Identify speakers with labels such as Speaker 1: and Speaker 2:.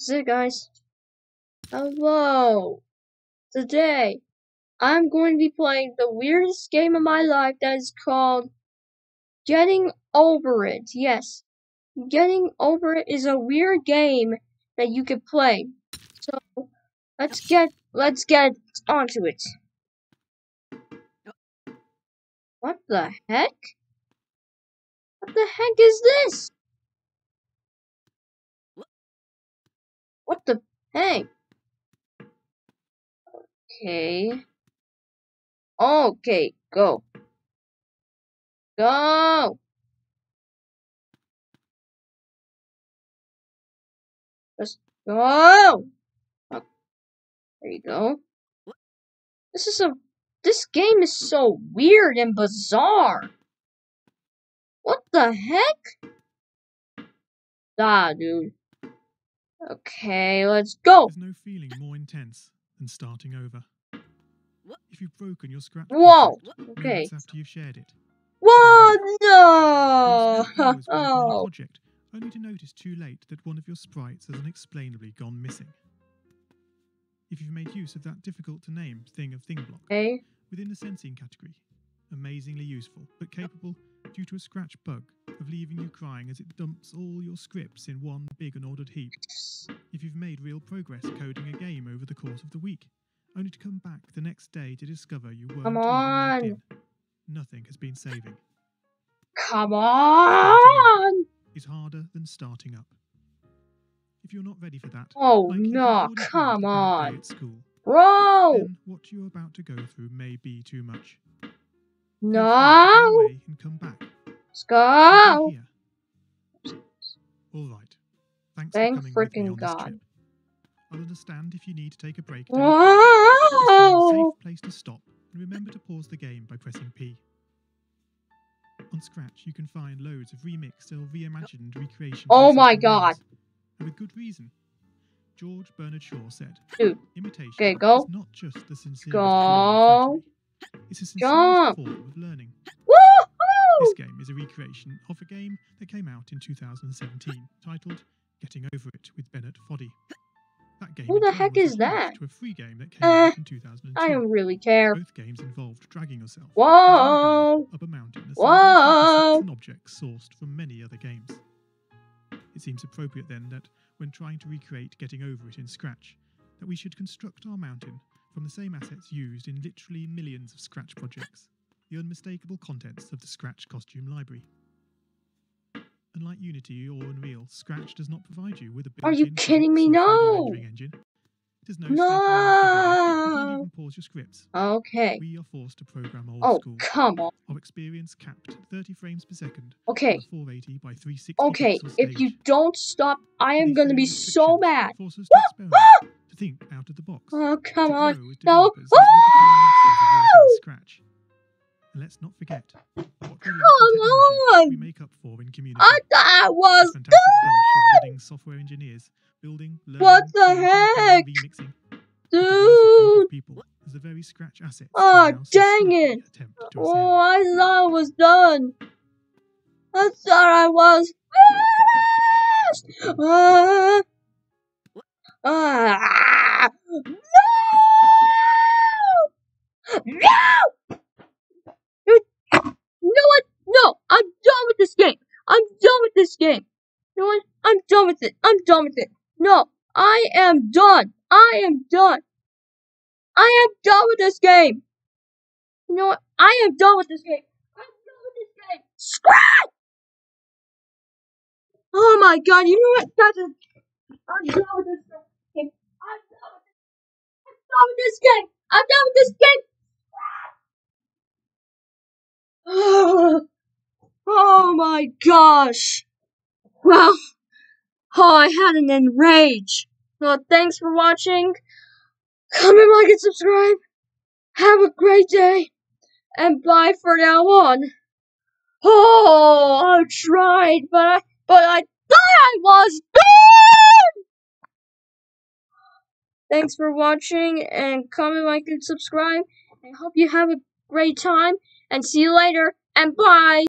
Speaker 1: It, guys? Hello. Today, I'm going to be playing the weirdest game of my life that is called Getting Over It. Yes, Getting Over It is a weird game that you can play. So, let's get let's get onto it. What the heck? What the heck is this? What the heck? Okay. Okay, go. Go! Let's go! Oh, there you go. This is a this game is so weird and bizarre. What the heck? Ah, dude. Okay, let's go.
Speaker 2: There's no feeling more intense than starting over. If you've broken your scratch
Speaker 1: Whoa.
Speaker 2: project,
Speaker 1: Okay.
Speaker 2: after you've shared it.
Speaker 1: Whoa, no!
Speaker 2: spent hours working on a
Speaker 1: Oh,
Speaker 2: project, only to notice too late that one of your sprites has unexplainably gone missing. If you've made use of that difficult to name thing of thing block
Speaker 1: okay.
Speaker 2: within the sensing category, amazingly useful, but capable, due to a scratch bug, of leaving you crying as it dumps all your scripts in one big unordered heap. If you've made real progress coding a game over the course of the week, only to come back the next day to discover you weren't
Speaker 1: Come
Speaker 2: even
Speaker 1: on.
Speaker 2: in, nothing has been saving.
Speaker 1: Come on!
Speaker 2: Is harder than starting up. If you're not ready for that,
Speaker 1: Oh
Speaker 2: like
Speaker 1: no, come
Speaker 2: a bad day
Speaker 1: on.
Speaker 2: At school,
Speaker 1: Bro!
Speaker 2: then what you're about to go through may be too much.
Speaker 1: No!
Speaker 2: and come back.
Speaker 1: Let's go!
Speaker 2: All right. Thanks
Speaker 1: Thank
Speaker 2: for coming with me
Speaker 1: frickin'
Speaker 2: on this
Speaker 1: God.
Speaker 2: I'll understand if you need to take a break. Find a safe place to stop and remember to pause the game by pressing P. On Scratch, you can find loads of remixed or reimagined recreations.
Speaker 1: Oh my God.
Speaker 2: with good reason. George Bernard Shaw said,
Speaker 1: Dude.
Speaker 2: Imitation
Speaker 1: Okay, go.
Speaker 2: is not just the sincerest
Speaker 1: Go.
Speaker 2: Form of flattery, It's a
Speaker 1: Jump.
Speaker 2: form of learning.
Speaker 1: Woohoo!
Speaker 2: This game is a recreation of a game that came out in 2017, titled Getting Over It with Bennett Foddy. That game
Speaker 1: Who the heck is that?
Speaker 2: To a free game that came
Speaker 1: Eh,
Speaker 2: out in 2002.
Speaker 1: I don't really care.
Speaker 2: Both games involved dragging yourself
Speaker 1: Whoa!
Speaker 2: up a mountain
Speaker 1: Whoa!
Speaker 2: and objects sourced from many other games. It seems appropriate then that when trying to recreate Getting Over It in Scratch, that we should construct our mountain from the same assets used in literally millions of Scratch projects, the unmistakable contents of the Scratch costume library. Unlike Unity or Unreal, Scratch does not provide you with a
Speaker 1: Are you kidding me?
Speaker 2: physics or 3D
Speaker 1: No!
Speaker 2: rendering engine. There's no. You
Speaker 1: No!
Speaker 2: even pause your scripts.
Speaker 1: Okay.
Speaker 2: We are forced to program old
Speaker 1: Oh,
Speaker 2: school.
Speaker 1: come on.
Speaker 2: Our experience capped at 30 frames per second.
Speaker 1: Okay.
Speaker 2: 480 by 360
Speaker 1: Okay, if you don't stop, I am gonna be so mad.
Speaker 2: Force us to experiment, to think out of the box.
Speaker 1: Oh, come on. No.
Speaker 2: developers as we become masters of all things Scratch. And let's not forget what
Speaker 1: Come
Speaker 2: technology, we
Speaker 1: on.
Speaker 2: make up for in community.
Speaker 1: I thought I was
Speaker 2: bunch software engineers, building, learning,
Speaker 1: What the heck?
Speaker 2: remixing. A diverse group
Speaker 1: dude.
Speaker 2: people is a very Scratch asset.
Speaker 1: Oh, dang it. Oh. I thought I was done. I thought I was finished. Uh, ah, no! No! Know what? No, I'm done with this game. I'm done with this game. You know what? I'm done with it. I'm done with it. No, I am done. I am done. I am done with this game. You know what? I am done with this game. I'm done with this game. Scratch! Oh my god, you know what? That's a, I'm done with this game. I'm done with this. I'm done with this game. I'm done with this game. Oh, my gosh. Well, oh, I had an enrage. Well, thanks for watching. Comment, like, and subscribe. Have a great day. And bye for now on. Oh, I tried, but I, but I thought I was done! Thanks for watching and comment, like, and subscribe. I hope you have a great time and see you later and bye.